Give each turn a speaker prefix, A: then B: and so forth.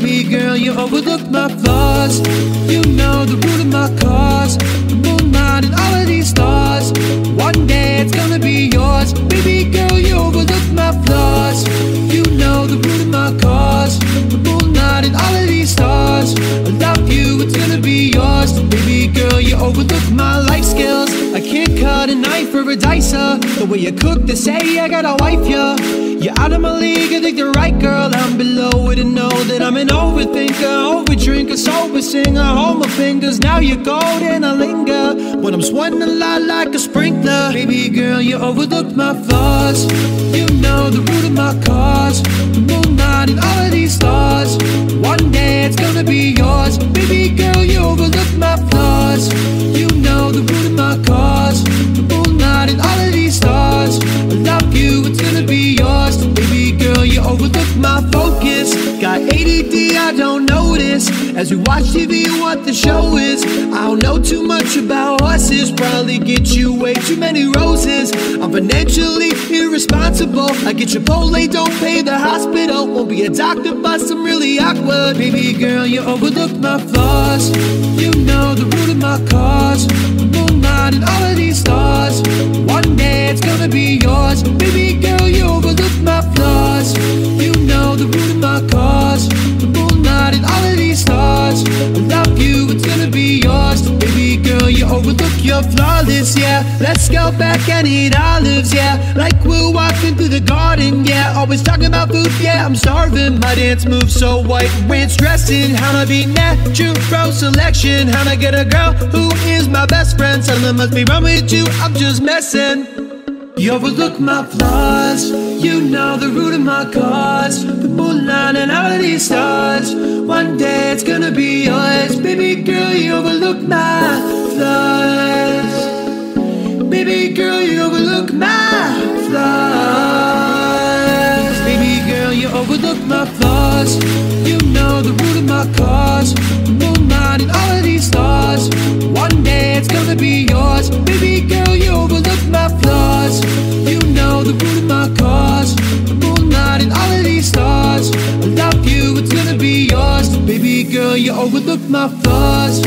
A: girl, you overlook my flaws. You know the root of my cause. The moonlight and all of these stars. One day it's gonna be yours. Baby girl, you overlook my flaws. You know the root of my cause. The moonlight and all of these stars. I love you, it's gonna be yours. Baby girl, you overlook my life skills. I can't cut a knife or a dicer. The way you cook, they say I gotta wife ya. You're out of my league, I think the right girl. I'm below it and know that I'm an overthinker, overdrinker, sober singer. Hold my fingers, now you're cold and I linger. When I'm sweating a lot like a sprinkler. Baby girl, you overlooked my flaws. You know the root of my cause. The moonlight and all of these stars. One day it's gonna be yours. Baby girl, ADD, I don't notice. As we watch TV and what the show is. I don't know too much about horses. Probably get you way too many roses. I'm financially irresponsible. I get Chipotle, don't pay the hospital. Won't be a doctor, but I'm really awkward. Baby girl, you overlook my flaws. You know the root of my cause. The moonlight and all of these stars. Overlook your flawless, yeah. Let's go back and eat olives, yeah. Like we're walking through the garden, yeah. Always talking about food, yeah. I'm starving. My dance moves so white, ranch dressing. How to be natural selection. How to get a girl who is my best friend. Something must be wrong with you, I'm just messing. You overlook my flaws. You know the root of my cause. The moonlight and all of these stars. One day it's gonna be yours. Baby girl, you overlook my flaws. Baby girl, you overlook my flaws. Baby girl, you overlook my flaws. You know the root of my cause. The moonlight and all of these stars. One day it's gonna be yours. Baby girl, you overlook my flaws. You know the root of my cause. The moonlight and all of these stars. I love you, it's gonna be yours. Baby girl, you overlook my flaws.